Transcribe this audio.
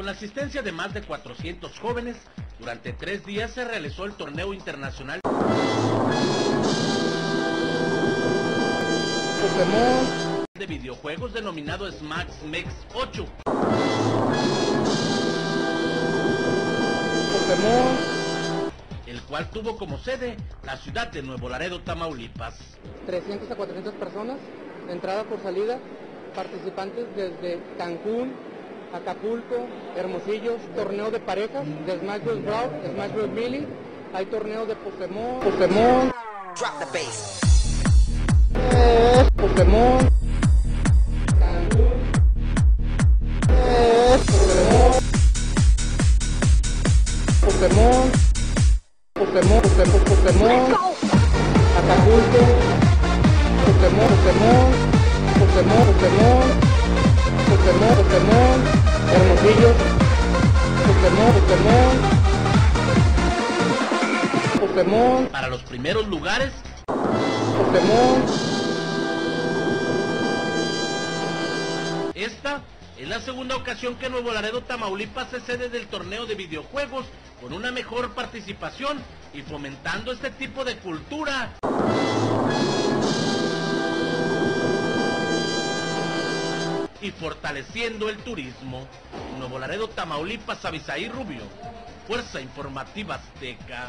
Con la asistencia de más de 400 jóvenes, durante tres días se realizó el torneo internacional de videojuegos denominado Smax Mex 8. Pokémon, el cual tuvo como sede la ciudad de Nuevo Laredo, Tamaulipas. 300 a 400 personas, entrada por salida, participantes desde Cancún, Acapulco, Hermosillo, torneo de parejas, de Smash Bros. Brawl, Smash Bros. Melee, hay torneo de Pokémon, Pokémon, Drop the bass. eh, Pokémon, eh, Pokémon, Pokémon, Pokémon, Pokémon, Pokémon, Acapulco, Pokémon, Pokémon, Pokémon, Pokémon, Pokémon, Pokémon, Hermosillo, Pokémon, Pokémon, Pokémon, Para los primeros lugares, Pokémon, esta es la segunda ocasión que Nuevo Laredo, Tamaulipas es sede del torneo de videojuegos con una mejor participación y fomentando este tipo de cultura. Y fortaleciendo el turismo. Nuevo Laredo, Tamaulipas, Avisaí Rubio. Fuerza Informativa Azteca.